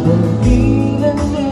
我一点点